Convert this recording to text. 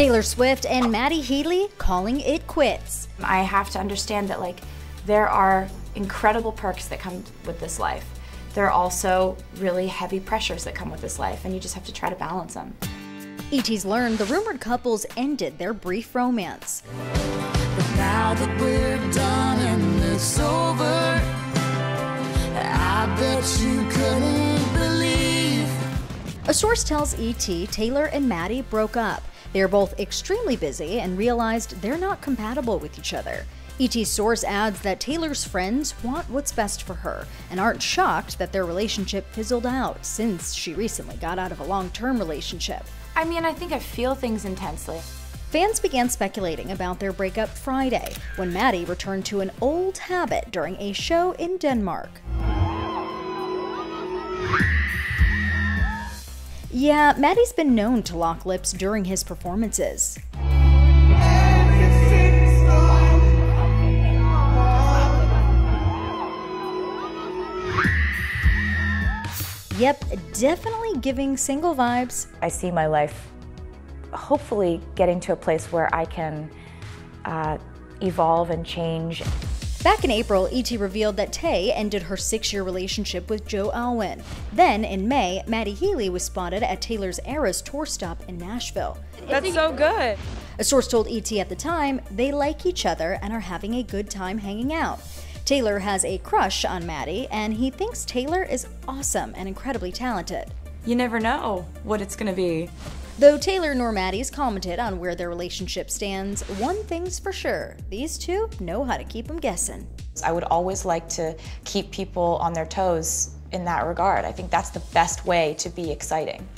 Taylor Swift and Matty Healy calling it quits. I have to understand that like there are incredible perks that come with this life. There are also really heavy pressures that come with this life, and you just have to try to balance them. ET's learned the rumored couples ended their brief romance. But now that we're done and it's over, I bet you couldn't believe. A source tells ET Taylor and Matty broke up. They are both extremely busy and realized they're not compatible with each other. ET's source adds that Taylor's friends want what's best for her and aren't shocked that their relationship fizzled out since she recently got out of a long term relationship. I mean, I think I feel things intensely. Fans began speculating about their breakup Friday when Matty returned to an old habit during a show in Denmark. Yeah, Matty's been known to lock lips during his performances. Yep, definitely giving single vibes. I see my life hopefully getting to a place where I can uh, evolve and change. Back in April, ET revealed that Tay ended her six year relationship with Joe Alwyn. Then, in May, Matty Healy was spotted at Taylor's Eras tour stop in Nashville. That's so good. A source told ET at the time they like each other and are having a good time hanging out. Taylor has a crush on Matty, and he thinks Taylor is awesome and incredibly talented. You never know what it's gonna be. Though Taylor nor Matty's commented on where their relationship stands, one thing's for sure these two know how to keep them guessing. I would always like to keep people on their toes in that regard. I think that's the best way to be exciting.